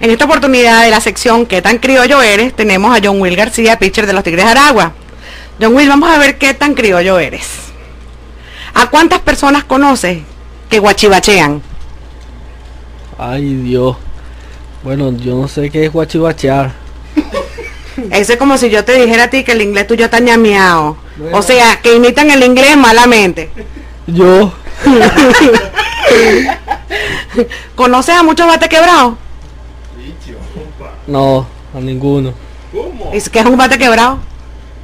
En esta oportunidad de la sección ¿Qué tan criollo eres? tenemos a John Will García, pitcher de los Tigres de Aragua. John Will, vamos a ver qué tan criollo eres. ¿A cuántas personas conoces que guachibachean? Ay, Dios. Bueno, yo no sé qué es guachibachear. Eso es como si yo te dijera a ti que el inglés tuyo está ñameado. Bueno. O sea, que imitan el inglés malamente. Yo, ¿Conoces a muchos bate quebrados? No, a ninguno. ¿Y qué es un bate quebrado?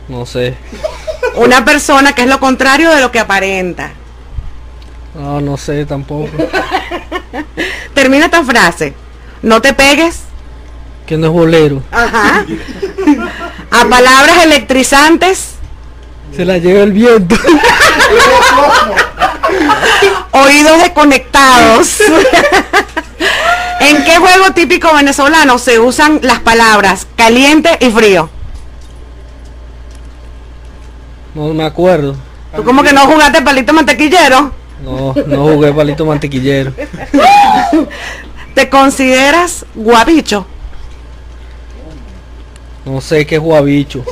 No sé. Una persona que es lo contrario de lo que aparenta. No, no sé tampoco. Termina esta frase. No te pegues. Que no es bolero. Ajá. A palabras electrizantes. Se la lleva el viento. Oídos desconectados. ¿En qué juego típico venezolano se usan las palabras caliente y frío? No me acuerdo. ¿Tú como que no jugaste palito mantequillero? No, no jugué palito mantequillero. ¿Te consideras guabicho? No sé qué es guabicho.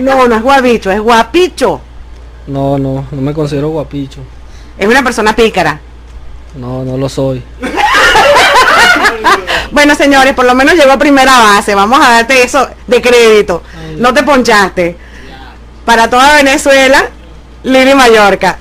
No, no es guabicho, es guapicho. No, no, no me considero guapicho. Es una persona pícara. No, no lo soy. Bueno, señores, por lo menos llegó a primera base. Vamos a darte eso de crédito. No te ponchaste. Para toda Venezuela, Lili Mallorca.